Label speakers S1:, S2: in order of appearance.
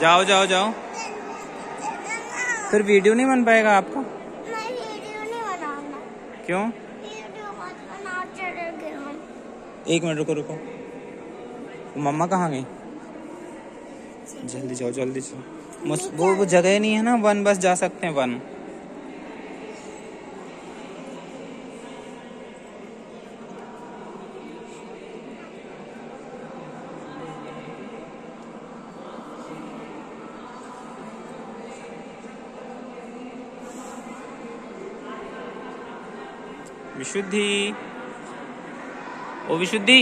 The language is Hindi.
S1: जाओ जाओ जाओ। फिर वीडियो नहीं बन पाएगा आपका?
S2: मैं वीडियो नहीं बनाऊँगा।
S1: क्यों?
S2: वीडियो मत बनाओ चलेंगे हम।
S1: एक मिनट रुको रुको। मम्मा कहाँ गई? जल्दी जाओ जल्दी जाओ। वो वो जगह नहीं है ना? वन बस जा सकते हैं वन। विशुद्धि। ओ विशुद्धि।